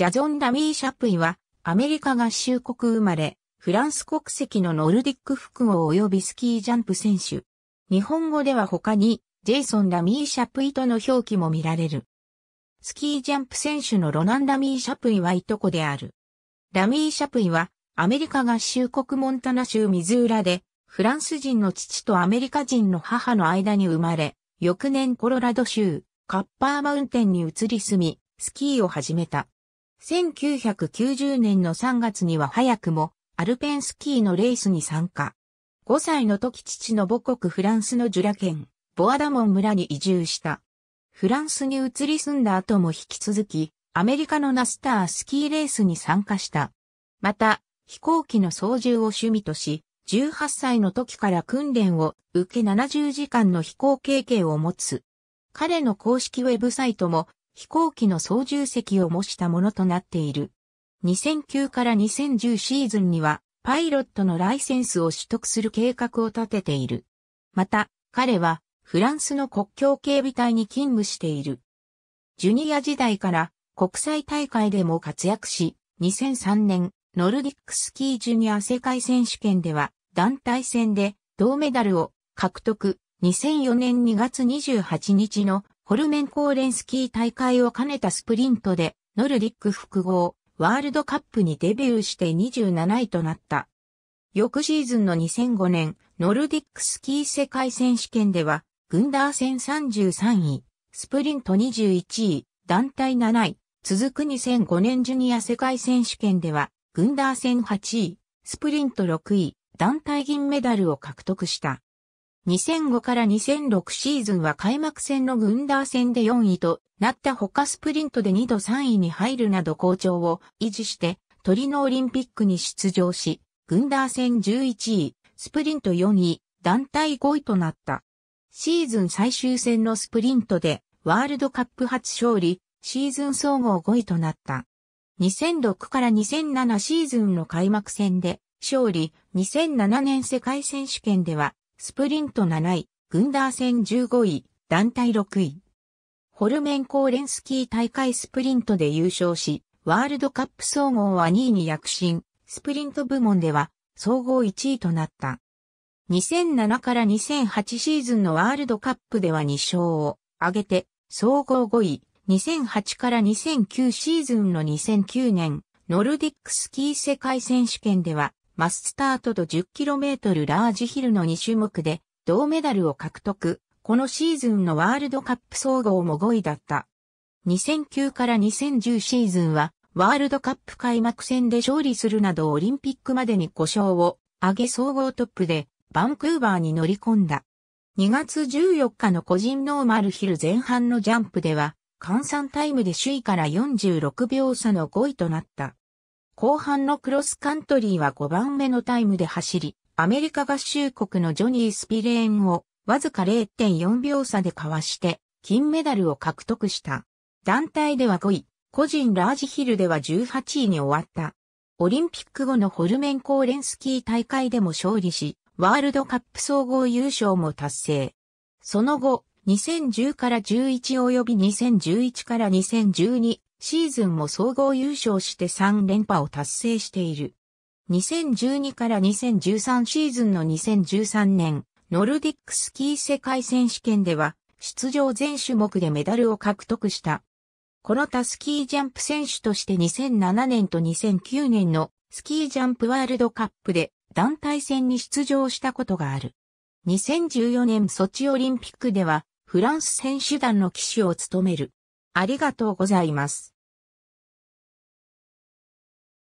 ジャゾン・ダミー・シャプイは、アメリカ合衆国生まれ、フランス国籍のノルディック複合及びスキージャンプ選手。日本語では他に、ジェイソン・ダミー・シャプイとの表記も見られる。スキージャンプ選手のロナン・ダミー・シャプイはいとこである。ダミー・シャプイは、アメリカ合衆国モンタナ州水浦で、フランス人の父とアメリカ人の母の間に生まれ、翌年コロラド州、カッパーマウンテンに移り住み、スキーを始めた。1990年の3月には早くもアルペンスキーのレースに参加。5歳の時父の母国フランスのジュラ県、ボアダモン村に移住した。フランスに移り住んだ後も引き続き、アメリカのナスタースキーレースに参加した。また、飛行機の操縦を趣味とし、18歳の時から訓練を受け70時間の飛行経験を持つ。彼の公式ウェブサイトも飛行機の操縦席を模したものとなっている。2009から2010シーズンにはパイロットのライセンスを取得する計画を立てている。また、彼はフランスの国境警備隊に勤務している。ジュニア時代から国際大会でも活躍し、2003年ノルディックスキージュニア世界選手権では団体戦で銅メダルを獲得。2004年2月28日のホルメンコーレンスキー大会を兼ねたスプリントで、ノルディック複合ワールドカップにデビューして27位となった。翌シーズンの2005年、ノルディックスキー世界選手権では、グンダー戦33位、スプリント21位、団体7位、続く2005年ジュニア世界選手権では、グンダー戦8位、スプリント6位、団体銀メダルを獲得した。2005から2006シーズンは開幕戦のグンダー戦で4位となった他スプリントで2度3位に入るなど好調を維持してトリノオリンピックに出場し、グンダー戦11位、スプリント4位、団体5位となった。シーズン最終戦のスプリントでワールドカップ初勝利、シーズン総合5位となった。2006から2007シーズンの開幕戦で勝利、2007年世界選手権ではスプリント7位、グンダー戦15位、団体6位。ホルメンコーレンスキー大会スプリントで優勝し、ワールドカップ総合は2位に躍進、スプリント部門では総合1位となった。2007から2008シーズンのワールドカップでは2勝を挙げて、総合5位、2008から2009シーズンの2009年、ノルディックスキー世界選手権ではマススタートと 10km ラージヒルの2種目で銅メダルを獲得。このシーズンのワールドカップ総合も5位だった。2009から2010シーズンはワールドカップ開幕戦で勝利するなどオリンピックまでに5勝を上げ総合トップでバンクーバーに乗り込んだ。2月14日の個人ノーマルヒル前半のジャンプでは換算タイムで首位から46秒差の5位となった。後半のクロスカントリーは5番目のタイムで走り、アメリカ合衆国のジョニー・スピレーンをわずか0.4秒差でかわして金メダルを獲得した。団体では5位、個人ラージヒルでは18位に終わった。オリンピック後のホルメンコーレンスキー大会でも勝利し、ワールドカップ総合優勝も達成。その後、2010から11及び2011から2012シーズンも総合優勝して3連覇を達成している。2012から2013シーズンの2013年、ノルディックスキー世界選手権では、出場全種目でメダルを獲得した。この他スキージャンプ選手として2007年と2009年のスキージャンプワールドカップで団体戦に出場したことがある。2014年ソチオリンピックではフランス選手団の騎手を務める。ありがとうございます。